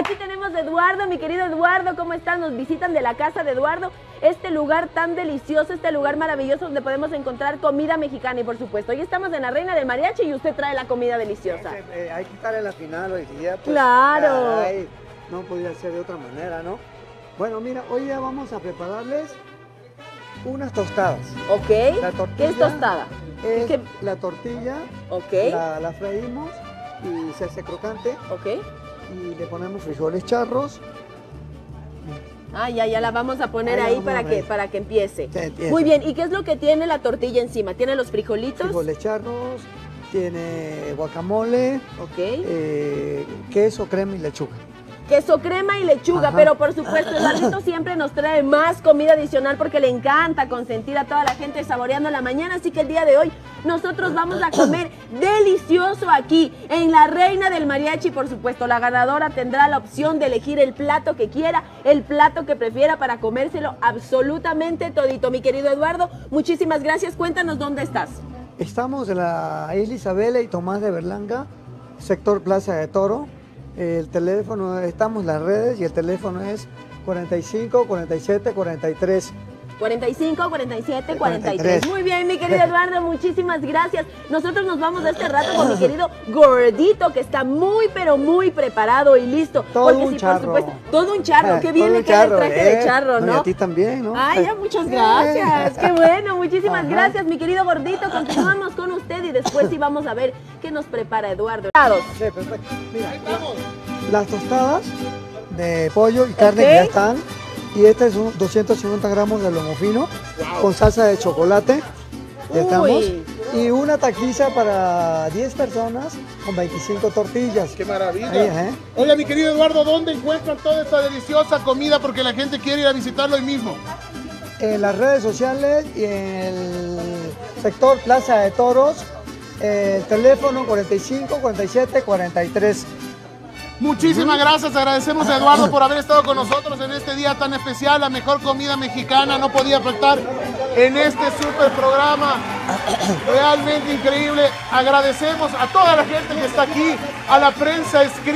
Aquí tenemos a Eduardo, mi querido Eduardo, ¿cómo están? Nos visitan de la casa de Eduardo, este lugar tan delicioso, este lugar maravilloso donde podemos encontrar comida mexicana y por supuesto, hoy estamos en la Reina del Mariachi y usted trae la comida deliciosa. Eh, eh, hay que estar en la final hoy día. pues, Claro. caray, no podía ser de otra manera, ¿no? Bueno, mira, hoy ya vamos a prepararles unas tostadas. ¿Ok? La ¿Qué tortilla es tostada? Es ¿Qué? la tortilla, ¿Ok? la, la freímos y se hace crocante ¿Ok? Y le ponemos frijoles charros. Ah, ya, ya la vamos a poner Ahí para que, para que empiece. Muy bien, ¿y qué es lo que tiene la tortilla encima? ¿Tiene los frijolitos? Frijoles charros, tiene guacamole, Ok. eh, queso, crema y lechuga. Queso, crema y lechuga, Ajá. pero por supuesto, Eduardito siempre nos trae más comida adicional porque le encanta consentir a toda la gente saboreando la mañana. Así que el día de hoy nosotros vamos a comer delicioso aquí en la Reina del Mariachi. Por supuesto, la ganadora tendrá la opción de elegir el plato que quiera, el plato que prefiera para comérselo absolutamente todito. Mi querido Eduardo, muchísimas gracias. Cuéntanos dónde estás. Estamos en la isla Isabela y Tomás de Berlanga, sector Plaza de Toro. El teléfono, estamos en las redes y el teléfono es 45 47 43. 45, 47, 43. 43. Muy bien, mi querido Eduardo, muchísimas gracias. Nosotros nos vamos de este rato con mi querido gordito, que está muy, pero muy preparado y listo. Todo Porque un sí, charro. por supuesto, todo un charro. Eh, Qué bien le queda el traje de eh. charro, No, ¿no? y a ti también, ¿no? Ay, ya, muchas gracias. Qué bueno, muchísimas Ajá. gracias, mi querido gordito. Continuamos con usted y después sí vamos a ver qué nos prepara Eduardo. Sí, perfecto. Mira, las tostadas de pollo y carne Ok. que ya están. Y este es un 250 gramos de lomo fino con salsa de chocolate. Ya estamos. Y una taquiza para 10 personas con 25 tortillas. ¡Qué maravilla! Ahí, ¿eh? Oiga, mi querido Eduardo, ¿dónde encuentran toda esta deliciosa comida? Porque la gente quiere ir a visitarlo hoy mismo. En las redes sociales y en el sector Plaza de Toros, el teléfono 45 47 43. Muchísimas gracias, agradecemos a Eduardo por haber estado con nosotros en este día tan especial. La mejor comida mexicana no podía faltar en este super programa. Realmente increíble. Agradecemos a toda la gente que está aquí, a la prensa escrita.